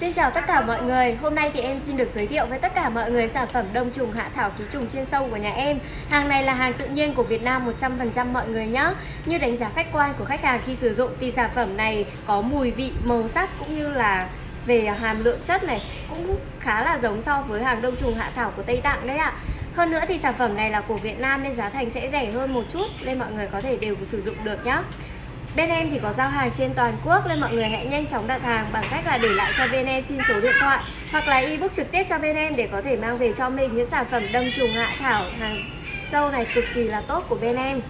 Xin chào tất cả mọi người, hôm nay thì em xin được giới thiệu với tất cả mọi người sản phẩm đông trùng hạ thảo ký trùng trên sâu của nhà em. Hàng này là hàng tự nhiên của Việt Nam 100% mọi người nhé Như đánh giá khách quan của khách hàng khi sử dụng thì sản phẩm này có mùi vị, màu sắc cũng như là về hàm lượng chất này cũng khá là giống so với hàng đông trùng hạ thảo của Tây Tạng đấy ạ. Hơn nữa thì sản phẩm này là của Việt Nam nên giá thành sẽ rẻ hơn một chút nên mọi người có thể đều sử dụng được nhé Bên em thì có giao hàng trên toàn quốc nên mọi người hãy nhanh chóng đặt hàng bằng cách là để lại cho bên em xin số điện thoại hoặc là ebook trực tiếp cho bên em để có thể mang về cho mình những sản phẩm đâm trùng hạ thảo hàng sâu này cực kỳ là tốt của bên em.